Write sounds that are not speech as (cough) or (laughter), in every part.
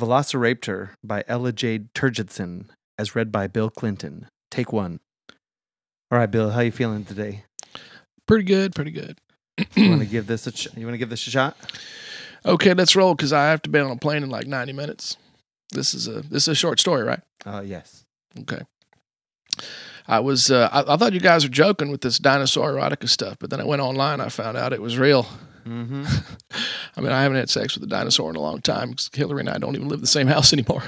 Velociraptor by Ella Jade Turgidson, as read by Bill Clinton. Take one. All right, Bill, how you feeling today? Pretty good, pretty good. You want (clears throat) to give this a ch- you want to give this a shot? Okay, let's roll because I have to be on a plane in like 90 minutes. This is a this is a short story, right? Uh, yes. Okay. I was uh, I, I thought you guys were joking with this dinosaur erotica stuff, but then I went online. I found out it was real. Mm-hmm. (laughs) I mean, I haven't had sex with a dinosaur in a long time. 'cause Hillary and I don't even live in the same house (laughs) anymore.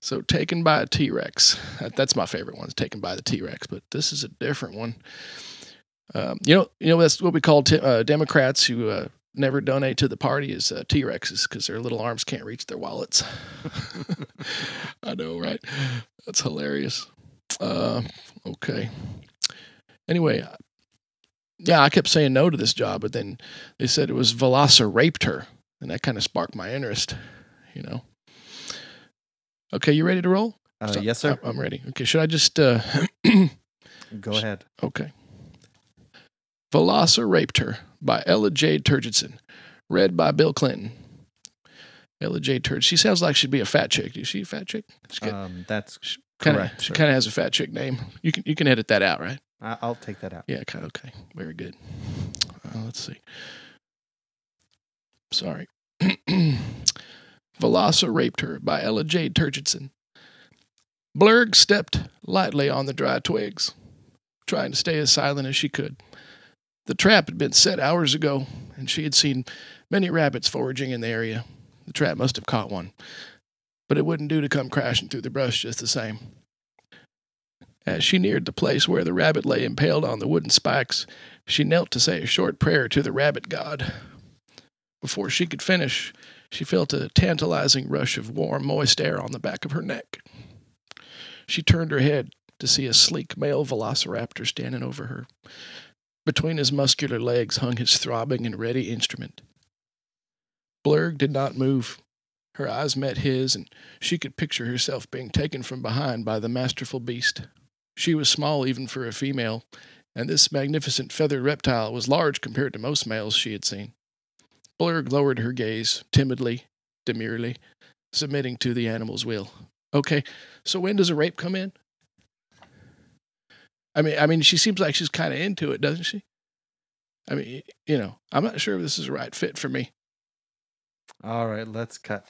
so, taken by a T Rex. That, that's my favorite one. Taken by the T Rex, but this is a different one. Um, you know, you know that's what we call t- uh, Democrats who uh, never donate to the party is uh, T Rexes because their little arms can't reach their wallets. (laughs) I know, right? That's hilarious. Uh, okay. Anyway, yeah, I kept saying no to this job, but then they said it was Veloci-raped her, and that kind of sparked my interest. You know. Okay, you ready to roll? Uh, So- yes, sir. I- I'm ready. Okay, should I just? Uh, (clears throat) Go ahead. okay. Veloci-raped her by Ella Jade Turgidson, read by Bill Clinton. Ella Jade Turgidson. She sounds like she'd be a fat chick. Do you see a fat chick? She Um, that's kind of correct, she kind of has a fat chick name. You can you can edit that out, right? I'll take that out. Yeah, okay, okay. Very good. Uh, let's see. Sorry. Veloci-Raped Her by Ella Jade Turgidson. Blurg stepped lightly on the dry twigs, trying to stay as silent as she could. The trap had been set hours ago, and she had seen many rabbits foraging in the area. The trap must have caught one, but it wouldn't do to come crashing through the brush just the same. As she neared the place where the rabbit lay impaled on the wooden spikes, she knelt to say a short prayer to the rabbit god. Before she could finish, she felt a tantalizing rush of warm, moist air on the back of her neck. She turned her head to see a sleek male velociraptor standing over her. Between his muscular legs hung his throbbing and ready instrument. Blurg did not move. Her eyes met his, and she could picture herself being taken from behind by the masterful beast. She was small even for a female, and this magnificent feathered reptile was large compared to most males she had seen. Blurg lowered her gaze, timidly, demurely, submitting to the animal's will. Okay, so when does a rape come in? I mean, I mean, she seems like she's kind of into it, doesn't she? I mean, you know, I'm not sure if this is a right fit for me. All right, let's cut.